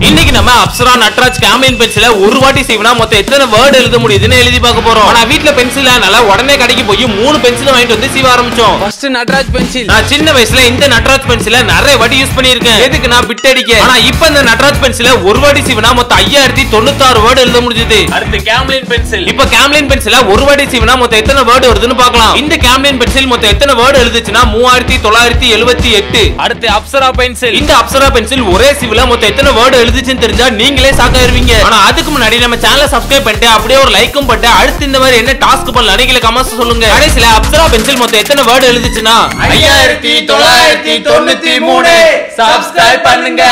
இன்னைக்கு நம்ம அப்சரா நட்ராஜ் கேம்லின் பென்சில ஒரு வாட்டி சீவினா மொத்தம் எத்தனை வேர்டு எழுத முடியுதுன்னு எழுதி பார்க்க போறோம். ஆனா வீட்ல பென்சில் அதனால உடனே கடைக்கு போய் மூணு பென்சில் வாங்கிட்டு வந்து சீவ ஆரம்பிச்சோம். ஃபர்ஸ்ட் நட்ராஜ் பென்சில் நான் சின்ன வயசுல இந்த நட்ராஜ் பென்சில நிறைய வாட்டி யூஸ் பண்ணியிருக்கேன். எதுக்கு நான் பிட் அடிக்க? ஆனா இப்ப இந்த நட்ராஜ் பென்சில ஒரு வாட்டி சீவினா மொத்தம் ஐயாயிரத்தி தொண்ணூத்தாறு வேர்டு எழுத முடிஞ்சது. அடுத்து கேம்லின் பென்சில் இப்ப கேம்லின் பென்சில ஒரு வாட்டி சீவினா மொத்தம் எத்தனை வேர்டு வருதுன்னு பார்க்கலாம். இந்த கேம்லின் பென்சில் மொத்தம் எத்தனை வேர்டு எழுதுச்சுன்னா? மூவாயிரத்தி தொள்ளாயிரத்தி எழுபத்தி எட்டு. அடுத்து அப்சரா பென்சில் இந்த அப்சரா பென்சில் ஒரே சிவில மொத்தம் எத்தனை வேர்டு எழுதுச்சுன்னு தெரிஞ்சா நீங்களே சாக்காயிருவீங்க. ஆனா அதுக்கு முன்னாடி நம்ம சேனலை சப்ஸ்கிரைப் பண்ணிட்டு அப்படியே ஒரு லைக்கும் பண்ணிட்டு அடுத்து இந்த மாதிரி என்ன டாஸ்க் பண்ணல நீங்களே கமெண்ட்ஸ் சொல்லுங்க. கடைசியில அப்சரா பென்சில் மொத்தம் எத்தனை வேர்டு எழுதிச்சுன்னா? ஐயாயிரத்தி தொள்ளாயிரத்தி தொண்ணூத்தி மூணு. சப்ஸ்கிரைப் பண்ணுங்க.